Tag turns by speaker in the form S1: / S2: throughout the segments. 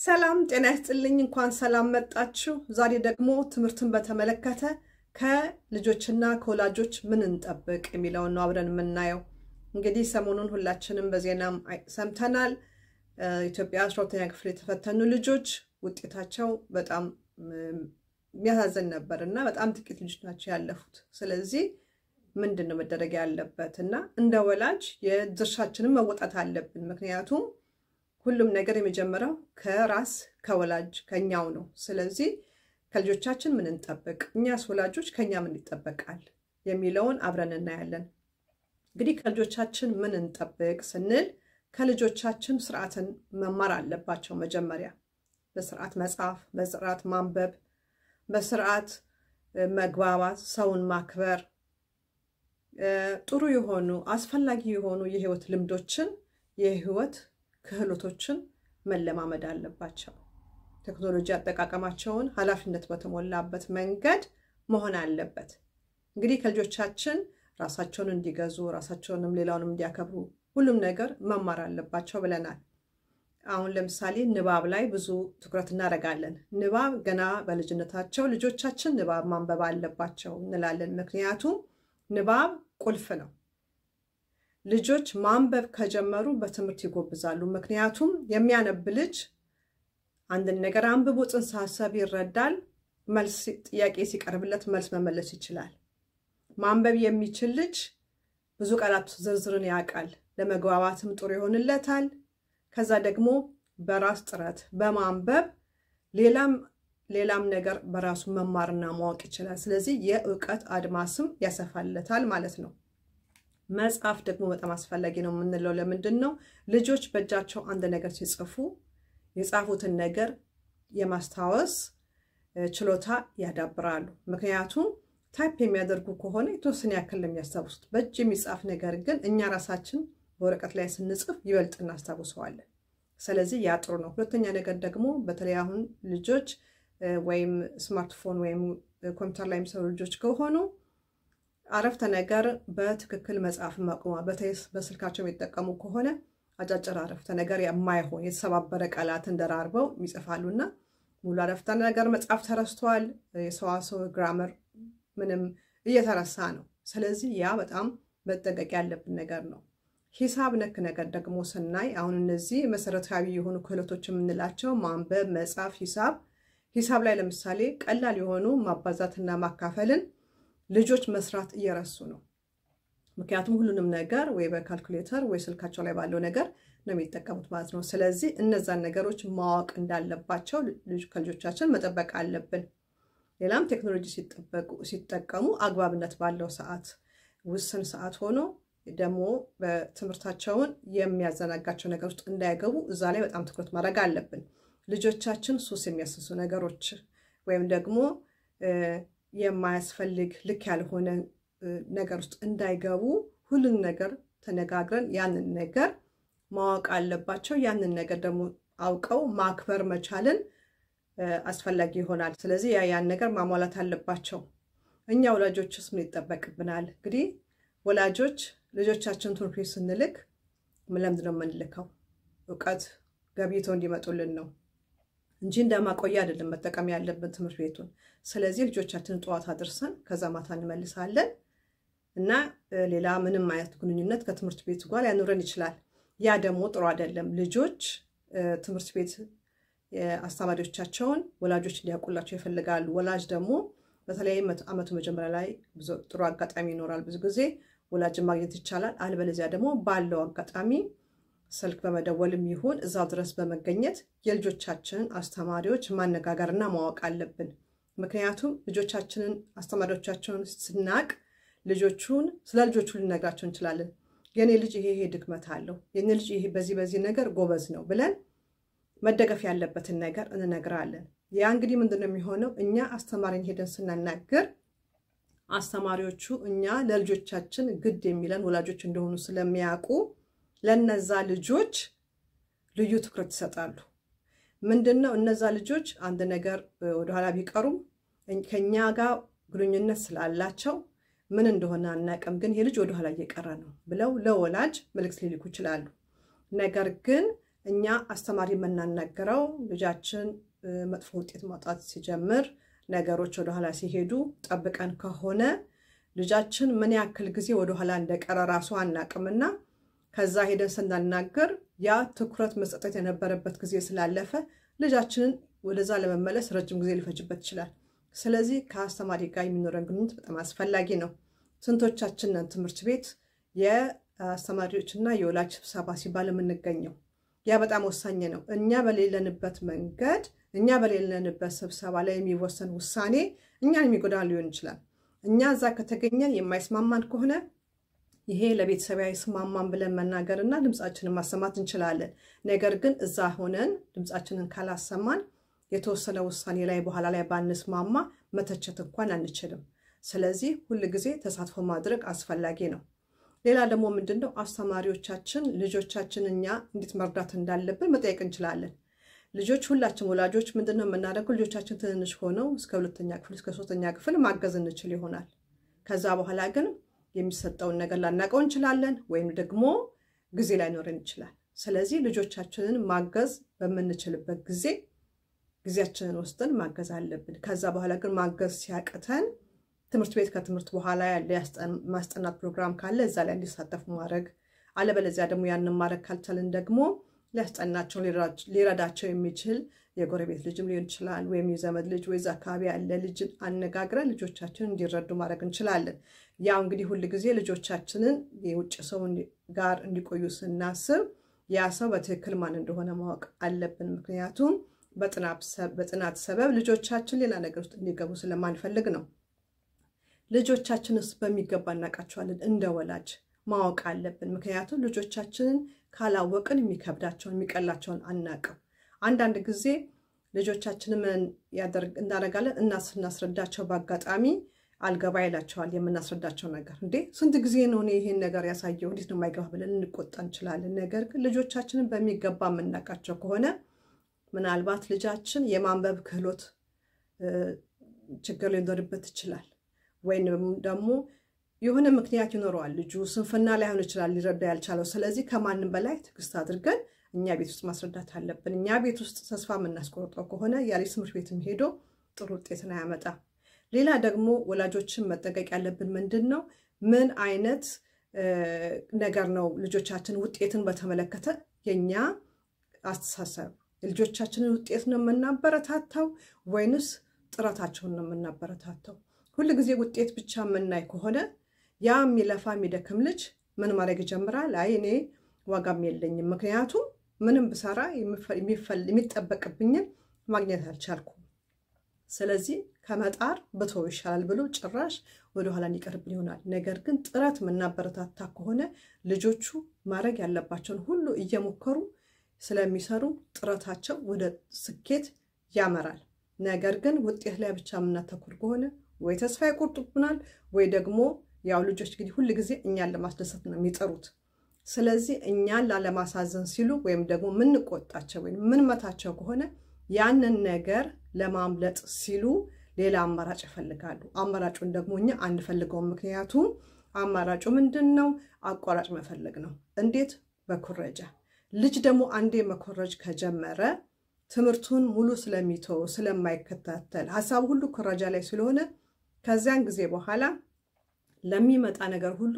S1: ሰላም ጤና ይስጥልኝ። እንኳን ሰላም መጣችሁ። ዛሬ ደግሞ ትምህርትን በተመለከተ ከልጆችና ከወላጆች ምን እንጠብቅ የሚለውን ነው አብረን የምናየው። እንግዲህ ሰሞኑን ሁላችንም በዜናም ሰምተናል። ኢትዮጵያ አስራ ሁለተኛ ክፍል የተፈተኑ ልጆች ውጤታቸው በጣም የሚያሳዝን ነበር እና በጣም ጥቂት ልጆች ናቸው ያለፉት። ስለዚህ ምንድን ነው መደረግ ያለበት እና እንደ ወላጅ የድርሻችንን መወጣት አለብን። ምክንያቱም ሁሉም ነገር የሚጀምረው ከራስ ከወላጅ ከኛው ነው። ስለዚህ ከልጆቻችን ምን እንጠብቅ፣ እኛስ ወላጆች ከኛ ምን ይጠበቃል የሚለውን አብረን እናያለን። እንግዲህ ከልጆቻችን ምን እንጠብቅ ስንል ከልጆቻችን ስርዓትን መማር አለባቸው። መጀመሪያ በስርዓት መጻፍ፣ በስርዓት ማንበብ፣ በስርዓት መግባባት፣ ሰውን ማክበር፣ ጥሩ የሆኑ አስፈላጊ የሆኑ የህይወት ልምዶችን የህይወት ክህሎቶችን መለማመድ አለባቸው። ቴክኖሎጂ አጠቃቀማቸውን ኃላፊነት በተሞላበት መንገድ መሆን አለበት። እንግዲህ ከልጆቻችን ራሳቸውን እንዲገዙ ራሳቸውንም ሌላውንም እንዲያከብሩ ሁሉም ነገር መማር አለባቸው ብለናል። አሁን ለምሳሌ ንባብ ላይ ብዙ ትኩረት እናደርጋለን። ንባብ ገና በልጅነታቸው ልጆቻችን ንባብ ማንበብ አለባቸው እንላለን። ምክንያቱም ንባብ ቁልፍ ነው። ልጆች ማንበብ ከጀመሩ በትምህርት ይጎብዛሉ። ምክንያቱም የሚያነብ ልጅ አንድን ነገር አንብቦ ጽንሰ ሀሳብ ይረዳል። መልስ ጥያቄ ሲቀርብለት መልስ መመለስ ይችላል። ማንበብ የሚችል ልጅ ብዙ ቃላት ዝርዝርን ያውቃል። ለመግባባትም ጥሩ ይሆንለታል። ከዛ ደግሞ በራስ ጥረት በማንበብ ሌላም ሌላም ነገር በራሱ መማርና ማወቅ ይችላል። ስለዚህ የእውቀት አድማስም ያሰፋለታል ማለት ነው። መጽሐፍ ደግሞ በጣም አስፈላጊ ነው የምንለው ለምንድን ነው? ልጆች በእጃቸው አንድ ነገር ሲጽፉ የጻፉትን ነገር የማስታወስ ችሎታ ያዳብራሉ። ምክንያቱም type የሚያደርጉ ከሆነ የተወሰነ ያክል ነው የሚያስታውሱት። በእጅ የሚጻፍ ነገር ግን እኛ ራሳችን በወረቀት ላይ ስንጽፍ ይበልጥ እናስታውሰዋለን። ስለዚህ ያ ጥሩ ነው። ሁለተኛ ነገር ደግሞ በተለይ አሁን ልጆች ወይም ስማርትፎን ወይም ኮምፒውተር ላይ የሚሰሩ ልጆች ከሆኑ አረፍተ ነገር በትክክል መጽሐፍ ማቆማ በተለይ በስልካቸው የሚጠቀሙ ከሆነ አጫጭር አረፍተ ነገር የማይሆን የተሰባበረ ቃላትን ደራርበው ይጽፋሉ እና ሙሉ አረፍተ ነገር መጽሐፍ ተረስቷል። የሰዋሰው ግራመር ምንም እየተረሳ ነው። ስለዚህ ያ በጣም መጠንቀቅ ያለብን ነገር ነው። ሂሳብ ነክ ነገር ደግሞ ስናይ አሁን እነዚህ መሰረታዊ የሆኑ ክህሎቶች የምንላቸው ማንበብ፣ መጻፍ፣ ሂሳብ ሂሳብ ላይ ለምሳሌ ቀላል የሆኑ ማባዛትና ማካፈልን ልጆች መስራት እየረሱ ነው። ምክንያቱም ሁሉንም ነገር ወይ በካልኩሌተር ወይ ስልካቸው ላይ ባለው ነገር ነው የሚጠቀሙት ማለት ነው። ስለዚህ እነዛን ነገሮች ማወቅ እንዳለባቸው ከልጆቻችን መጠበቅ አለብን። ሌላም ቴክኖሎጂ ሲጠቀሙ አግባብነት ባለው ሰዓት፣ ውስን ሰዓት ሆኖ ደግሞ በትምህርታቸውን የሚያዘናጋቸው ነገር ውስጥ እንዳይገቡ እዛ ላይ በጣም ትኩረት ማድረግ አለብን። ልጆቻችን ሱስ የሚያስሱ ነገሮች ወይም ደግሞ የማያስፈልግ ልክ ያልሆነ ነገር ውስጥ እንዳይገቡ ሁሉን ነገር ተነጋግረን ያንን ነገር ማወቅ አለባቸው። ያንን ነገር ደግሞ አውቀው ማክበር መቻልን አስፈላጊ ይሆናል። ስለዚህ ያን ነገር ማሟላት አለባቸው። እኛ ወላጆችስ ምን ይጠበቅብናል? እንግዲህ ወላጆች ልጆቻችን ትምህርት ቤት ስንልክ ለምንድን ነው የምንልከው? እውቀት ገብይተው እንዲመጡልን ነው እንጂ እንደማቆያ አይደለም መጠቀም ያለብን ትምህርት ቤቱን። ስለዚህ ልጆቻችንን ጠዋት አድርሰን ከዛ ማታ እንመልሳለን እና ሌላ ምንም አይነት ግንኙነት ከትምህርት ቤቱ ጋር ሊያኖረን ይችላል። ያ ደግሞ ጥሩ አይደለም። ልጆች ትምህርት ቤት አስተማሪዎቻቸውን ወላጆች እንዲያውቁላቸው ይፈልጋሉ። ወላጅ ደግሞ በተለይ ዓመቱ መጀመሪያ ላይ ጥሩ አጋጣሚ ይኖራል። ብዙ ጊዜ ወላጅን ማግኘት ይቻላል። አልበለዚያ ደግሞ ባለው አጋጣሚ ስልክ በመደወልም ይሁን እዛው ድረስ በመገኘት የልጆቻችንን አስተማሪዎች ማነጋገርና ማወቅ አለብን። ምክንያቱም ልጆቻችንን አስተማሪዎቻቸውን ስናቅ ልጆቹን ስለ ልጆቹ ልነግራቸው እንችላለን። የኔ ልጅ ይሄ ይሄ ድክመት አለው፣ የኔ ልጅ ይሄ በዚህ በዚህ ነገር ጎበዝ ነው ብለን መደገፍ ያለበትን ነገር እንነግራለን። ያ እንግዲህ ምንድን ነው የሚሆነው? እኛ አስተማሪን ሄደን ስናናግር አስተማሪዎቹ እኛ ለልጆቻችን ግድ የሚለን ወላጆች እንደሆኑ ስለሚያውቁ ለነዛ ልጆች ልዩ ትኩረት ይሰጣሉ። ምንድን ነው እነዛ ልጆች አንድ ነገር ወደኋላ ቢቀሩም ከኛ ጋር ግንኙነት ስላላቸው ምን እንደሆነ አናውቅም፣ ግን ይህ ልጅ ወደኋላ እየቀረ ነው ብለው ለወላጅ መልዕክት ሊልኩ ይችላሉ። ነገር ግን እኛ አስተማሪ የምናናገረው ልጃችን መጥፎ ውጤት ማውጣት ሲጀምር ነገሮች ወደኋላ ሲሄዱ ጠብቀን ከሆነ ልጃችን ምን ያክል ጊዜ ወደኋላ እንደቀረ ራሱ አናቅምና ከዛ ሄደን ስናናገር ያ ትኩረት መስጠት የነበረበት ጊዜ ስላለፈ ልጃችንን ወደዛ ለመመለስ ረጅም ጊዜ ሊፈጅበት ይችላል። ስለዚህ ከአስተማሪ ጋር የሚኖረን ግንኙነት በጣም አስፈላጊ ነው። ስንቶቻችን ነን ትምህርት ቤት የአስተማሪዎችና የወላጅ ስብሰባ ሲባል የምንገኘው? ያ በጣም ወሳኝ ነው። እኛ በሌለንበት መንገድ እኛ በሌለንበት ስብሰባ ላይ የሚወሰን ውሳኔ እኛን የሚጎዳ ሊሆን ይችላል። እኛ እዛ ከተገኘን የማይስማማን ከሆነ ይሄ ለቤተሰብ አይስማማን ብለን መናገርና ድምፃችንን ማሰማት እንችላለን። ነገር ግን እዛ ሆነን ድምፃችንን ካላሰማን የተወሰነ ውሳኔ ላይ በኋላ ላይ ባንስማማ መተቸት እንኳን አንችልም። ስለዚህ ሁል ጊዜ ተሳትፎ ማድረግ አስፈላጊ ነው። ሌላ ደግሞ ምንድን ነው አስተማሪዎቻችን ልጆቻችን እኛ እንዴት መርዳት እንዳለብን መጠየቅ እንችላለን። ልጆች ሁላችን ወላጆች ምንድን ነው የምናደርገው? ልጆቻችን ትንንሽ ሆነው እስከ ሁለተኛ ክፍል እስከ ሶስተኛ ክፍል ማገዝ እንችል ይሆናል። ከዛ በኋላ ግን የሚሰጠውን ነገር ላናውቀው እንችላለን፣ ወይም ደግሞ ጊዜ ላይኖረን ይችላል። ስለዚህ ልጆቻችንን ማገዝ በምንችልበት ጊዜ ጊዜያችንን ወስደን ማገዝ አለብን። ከዛ በኋላ ግን ማገዝ ሲያቅተን ትምህርት ቤት ከትምህርት በኋላ ያለ ማስጠናት ፕሮግራም ካለ እዛ ላይ እንዲሳተፉ ማድረግ፣ አለበለዚያ ደግሞ ያንን ማድረግ ካልቻልን ደግሞ ሊያስጠናቸው ሊረዳቸው የሚችል የጎረቤት ልጅም ሊሆን ይችላል፣ ወይም የዘመድ ልጅ ወይ አካባቢ ያለ ልጅን አነጋግረን ልጆቻችንን እንዲረዱ ማድረግ እንችላለን። ያው እንግዲህ ሁል ጊዜ ልጆቻችንን የውጭ ሰው ጋር እንዲቆዩ ስናስብ ያ ሰው በትክክል ማን እንደሆነ ማወቅ አለብን። ምክንያቱም በጥናት ሰበብ ልጆቻችን ሌላ ነገር ውስጥ እንዲገቡ ስለማንፈልግ ነው። ልጆቻችንስ በሚገባ እናውቃቸዋለን። እንደ ወላጅ ማወቅ አለብን። ምክንያቱም ልጆቻችንን ካላወቅን የሚከብዳቸውን የሚቀላቸውን አናቅም። አንዳንድ ጊዜ ልጆቻችንን ምን እናደርጋለን? እና ስናስረዳቸው በአጋጣሚ አልገባ ይላቸዋል። የምናስረዳቸው ነገር እንዴ ስንት ጊዜ ነው እኔ ይሄን ነገር ያሳየው እንዴት ነው የማይገባ ብለን እንቆጣ እንችላለን። ነገር ግን ልጆቻችንን በሚገባ የምናውቃቸው ከሆነ ምናልባት ልጃችን የማንበብ ክህሎት ችግር ሊኖርበት ይችላል ወይም ደግሞ የሆነ ምክንያት ይኖረዋል። ልጁ ስንፍና ላይሆን ይችላል ሊረዳ ያልቻለው። ስለዚህ ከማንም በላይ ትዕግስት አድርገን እኛ ቤት ውስጥ ማስረዳት አለብን። እኛ ቤት ውስጥ ተስፋ የምናስቆርጠው ከሆነ ያ ትምህርት ቤትም ሄዶ ጥሩ ውጤትን አያመጣም። ሌላ ደግሞ ወላጆችን መጠንቀቅ ያለብን ምንድን ነው፣ ምን አይነት ነገር ነው ልጆቻችን ውጤትን በተመለከተ የኛ አስተሳሰብ የልጆቻችንን ውጤት ነው የምናበረታታው ወይንስ ጥረታቸውን ነው የምናበረታታው? ሁል ጊዜ ውጤት ብቻ የምናይ ከሆነ ያ የሚለፋ የሚደክም ልጅ ምን ማድረግ ይጀምራል? አይ እኔ ዋጋም የለኝም፣ ምክንያቱም ምንም ብሰራ የሚጠበቅብኝን ማግኘት አልቻልኩም። ስለዚህ ከመጣር ብተው ይሻላል ብሎ ጭራሽ ወደኋላ እንዲቀርብን ይሆናል። ነገር ግን ጥረት የምናበረታታ ከሆነ ልጆቹ ማድረግ ያለባቸውን ሁሉ እየሞከሩ ስለሚሰሩ ጥረታቸው ወደ ስኬት ያመራል። ነገር ግን ውጤት ላይ ብቻ የምናተኩር ከሆነ ወይ ተስፋ ይቆርጡብናል ወይ ደግሞ ያው ልጆች እንግዲህ ሁል ጊዜ እኛን ለማስደሰት ነው የሚጠሩት። ስለዚህ እኛን ላለማሳዘን ሲሉ ወይም ደግሞ ምንቆጣቸው ወይም ምንመታቸው ከሆነ ያንን ነገር ለማምለጥ ሲሉ ሌላ አማራጭ ይፈልጋሉ። አማራጩን ደግሞ እኛ አንፈልገውም። ምክንያቱም አማራጩ ምንድን ነው? አቋራጭ መፈለግ ነው። እንዴት? በኩረጃ ልጅ ደግሞ አንዴ መኮረጅ ከጀመረ ትምህርቱን ሙሉ ስለሚተው ስለማይከታተል ሀሳቡ ሁሉ ኩረጃ ላይ ስለሆነ ከዚያን ጊዜ በኋላ ለሚመጣ ነገር ሁሉ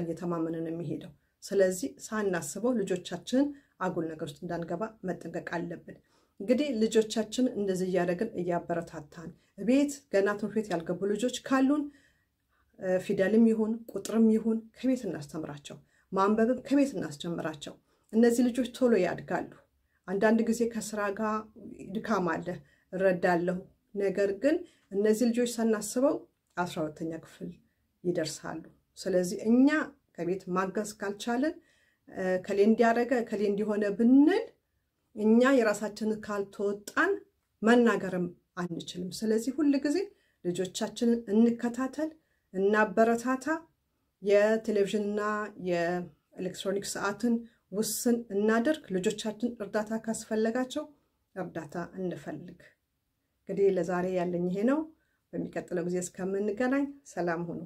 S1: እየተማመነ ነው የሚሄደው። ስለዚህ ሳናስበው ልጆቻችንን አጉል ነገር ውስጥ እንዳንገባ መጠንቀቅ አለብን። እንግዲህ ልጆቻችን እንደዚህ እያደረግን እያበረታታን ቤት ገና ትምህርት ቤት ያልገቡ ልጆች ካሉን ፊደልም ይሁን ቁጥርም ይሁን ከቤት እናስተምራቸው፣ ማንበብም ከቤት እናስጀምራቸው። እነዚህ ልጆች ቶሎ ያድጋሉ። አንዳንድ ጊዜ ከስራ ጋር ድካም አለ እረዳለሁ። ነገር ግን እነዚህ ልጆች ሳናስበው አስራ ሁለተኛ ክፍል ይደርሳሉ። ስለዚህ እኛ ከቤት ማገዝ ካልቻለን ከሌ እንዲያደረገ ከሌ እንዲሆነ ብንል እኛ የራሳችንን ካልተወጣን መናገርም አንችልም። ስለዚህ ሁል ጊዜ ልጆቻችንን እንከታተል፣ እናበረታታ። የቴሌቪዥንና የኤሌክትሮኒክ ሰዓትን ውስን እናደርግ። ልጆቻችን እርዳታ ካስፈለጋቸው እርዳታ እንፈልግ። እንግዲህ ለዛሬ ያለኝ ይሄ ነው። በሚቀጥለው ጊዜ እስከምንገናኝ ሰላም ሁኑ።